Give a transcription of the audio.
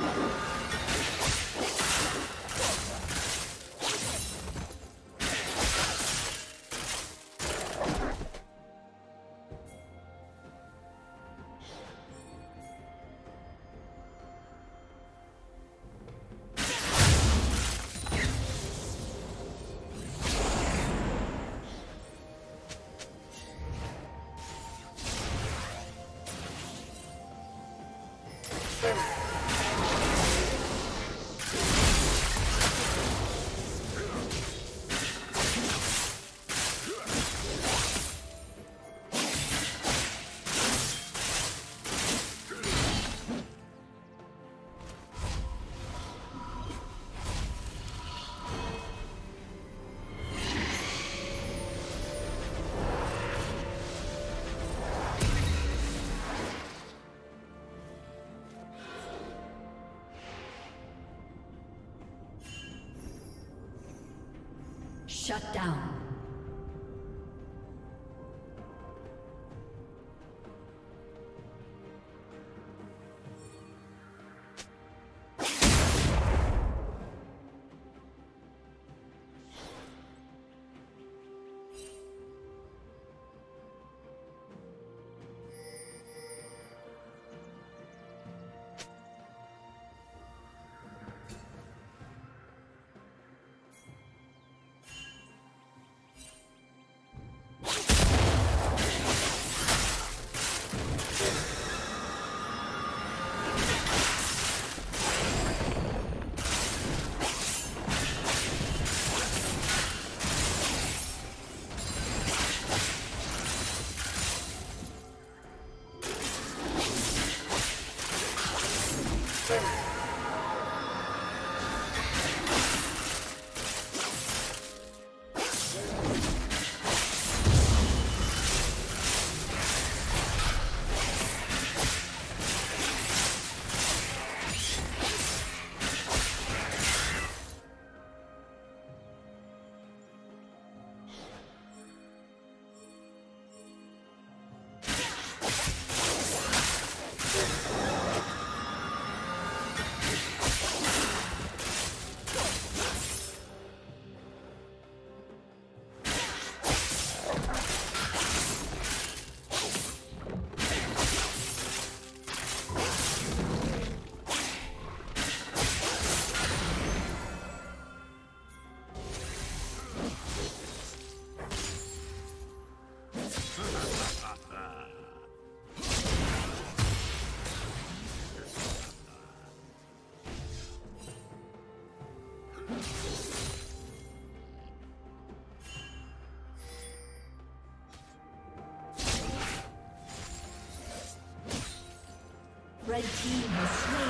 blood. Shut down. Red team has slain